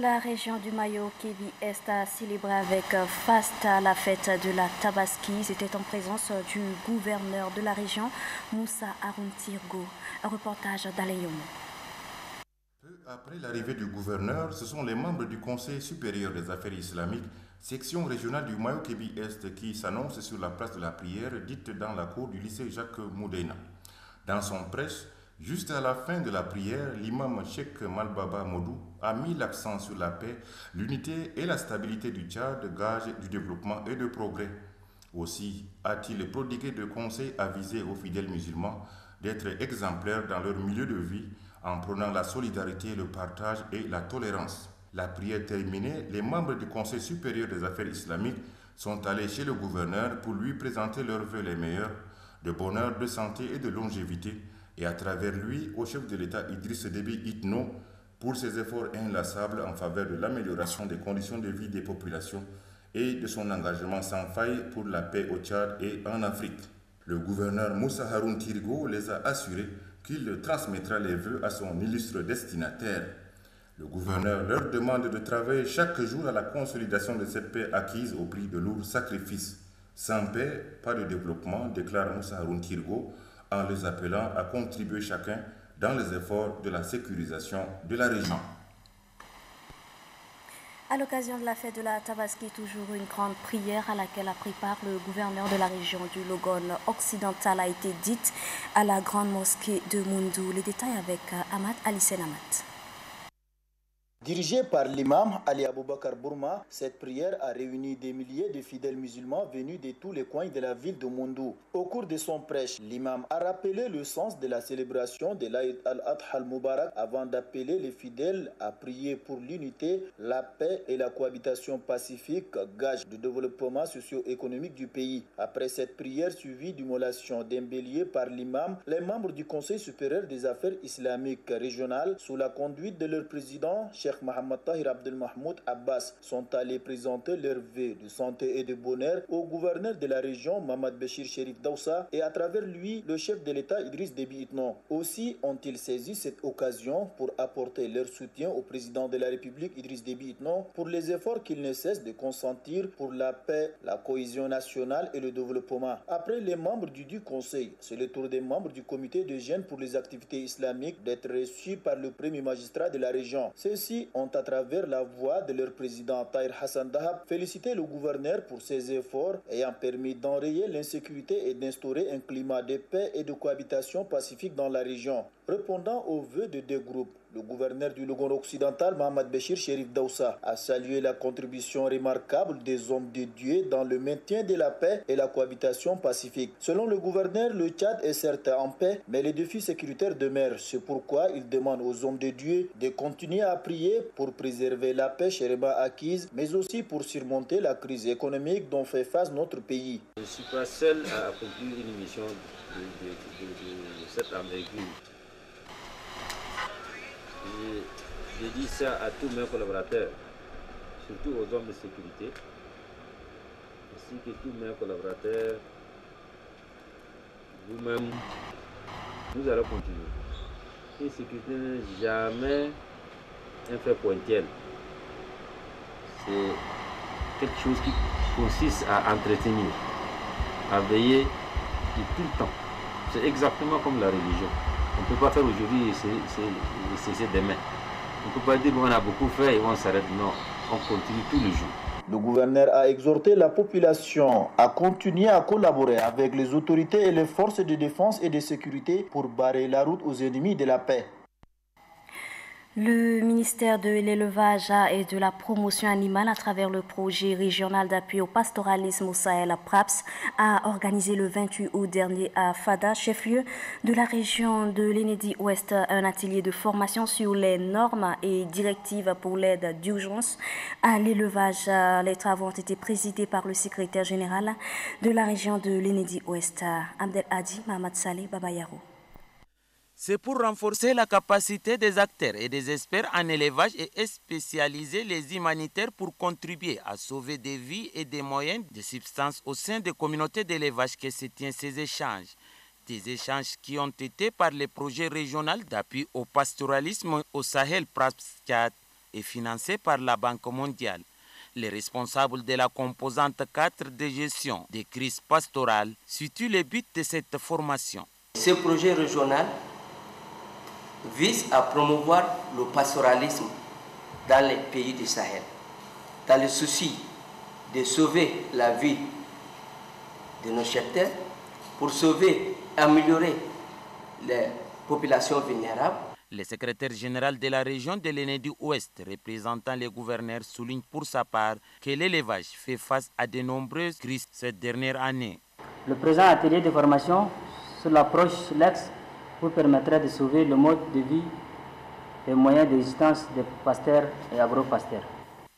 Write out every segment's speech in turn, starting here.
La région du Mayo, Kébi Est, a célébré avec faste la fête de la Tabaski. C'était en présence du gouverneur de la région, Moussa Aruntirgo. Un reportage d'Aleyomo. Peu après l'arrivée du gouverneur, ce sont les membres du Conseil supérieur des affaires islamiques, section régionale du Mayo Kébi Est, qui s'annoncent sur la place de la prière, dite dans la cour du lycée Jacques Moudena. Dans son prêche, Juste à la fin de la prière, l'imam Sheikh Malbaba Modou a mis l'accent sur la paix, l'unité et la stabilité du Tchad, gage du développement et de progrès. Aussi a-t-il prodigué de conseils avisés aux fidèles musulmans d'être exemplaires dans leur milieu de vie en prenant la solidarité, le partage et la tolérance. La prière terminée, les membres du Conseil supérieur des affaires islamiques sont allés chez le gouverneur pour lui présenter leurs vœux les meilleurs de bonheur, de santé et de longévité et à travers lui au chef de l'État Idriss Déby Itno pour ses efforts inlassables en faveur de l'amélioration des conditions de vie des populations et de son engagement sans faille pour la paix au Tchad et en Afrique. Le gouverneur Moussa Haroun Tirgo les a assurés qu'il transmettra les vœux à son illustre destinataire. Le gouverneur leur demande de travailler chaque jour à la consolidation de cette paix acquise au prix de lourds sacrifices. Sans paix, pas de développement, déclare Moussa Haroun Tirgo, en les appelant à contribuer chacun dans les efforts de la sécurisation de la région. À l'occasion de la fête de la Tabaski, toujours une grande prière à laquelle a pris part le gouverneur de la région du Logon occidental a été dite à la grande mosquée de Mundou. Les détails avec Ahmad Ali Senamat. Dirigée par l'imam Ali Aboubakar Bourma, cette prière a réuni des milliers de fidèles musulmans venus de tous les coins de la ville de Mondou. Au cours de son prêche, l'imam a rappelé le sens de la célébration de l'Aïd al-Adha al-Mubarak avant d'appeler les fidèles à prier pour l'unité, la paix et la cohabitation pacifique, gage de développement socio-économique du pays. Après cette prière suivie d'immolation d'un bélier par l'imam, les membres du Conseil supérieur des affaires islamiques régionales, sous la conduite de leur président, Cheikh Mohamed Tahir Abdel Mahmoud Abbas sont allés présenter leurs vœux de santé et de bonheur au gouverneur de la région, Mohamed Béchir Sherif Daoussa, et à travers lui, le chef de l'État Idriss Déby Itno. Aussi ont-ils saisi cette occasion pour apporter leur soutien au président de la République, Idriss Déby Itno, pour les efforts qu'il ne cesse de consentir pour la paix, la cohésion nationale et le développement. Après les membres du du Conseil, c'est le tour des membres du comité de gêne pour les activités islamiques d'être reçus par le premier magistrat de la région. Ont, à travers la voix de leur président Tahir Hassan Dahab, félicité le gouverneur pour ses efforts ayant permis d'enrayer l'insécurité et d'instaurer un climat de paix et de cohabitation pacifique dans la région. Répondant aux vœux de deux groupes, le gouverneur du Logon occidental, Mohamed Béchir Sherif Daoussa, a salué la contribution remarquable des hommes de Dieu dans le maintien de la paix et la cohabitation pacifique. Selon le gouverneur, le Tchad est certes en paix, mais les défis sécuritaires demeurent. C'est pourquoi il demande aux hommes de Dieu de continuer à prier pour préserver la paix chérébin acquise, mais aussi pour surmonter la crise économique dont fait face notre pays. Je ne suis pas seul à accomplir une mission de, cette. Je, dis ça à tous mes collaborateurs, surtout aux hommes de sécurité, ainsi que tous mes collaborateurs, vous-même, nous allons continuer. Une sécurité n'est jamais un fait pointiel. C'est quelque chose qui consiste à entretenir, à veiller tout le temps. C'est exactement comme la religion. On ne peut pas faire aujourd'hui et cesser demain. On ne peut pas dire qu'on a beaucoup fait et on s'arrête. Non, on continue tous les jours. Le gouverneur a exhorté la population à continuer à collaborer avec les autorités et les forces de défense et de sécurité pour barrer la route aux ennemis de la paix. Le ministère de l'élevage et de la promotion animale, à travers le projet régional d'appui au pastoralisme au Sahel PRAPS, a organisé le 28 août dernier à Fada, chef-lieu de la région de l'Enedi Ouest, un atelier de formation sur les normes et directives pour l'aide d'urgence à l'élevage. Les travaux ont été présidés par le secrétaire général de la région de l'Enedi Ouest, Abdel Hadi Mahmoud Saleh Babayaro. C'est pour renforcer la capacité des acteurs et des experts en élevage et spécialiser les humanitaires pour contribuer à sauver des vies et des moyens de substance au sein des communautés d'élevage que se tiennent ces échanges. Des échanges qui ont été par les projets régionaux d'appui au pastoralisme au Sahel PRAPSCAT et financé par la Banque mondiale. Les responsables de la composante 4 de gestion des crises pastorales situent les buts de cette formation. Ce projet régional vise à promouvoir le pastoralisme dans les pays du Sahel, dans le souci de sauver la vie de nos cheptels, pour sauver, améliorer les populations vulnérables. Le secrétaire général de la région de l'Enédu Ouest, représentant les gouverneurs, souligne pour sa part que l'élevage fait face à de nombreuses crises cette dernière année. Le présent atelier de formation sur l'approche LEX vous permettra de sauver le mode de vie et moyens d'existence des pasteurs et agro-pasteurs.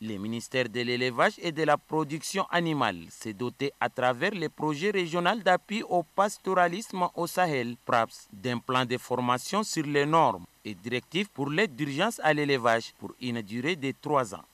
Le ministère de l'élevage et de la production animale s'est doté à travers le projet régional d'appui au pastoralisme au Sahel, PRAPS, d'un plan de formation sur les normes et directives pour l'aide d'urgence à l'élevage pour une durée de trois ans.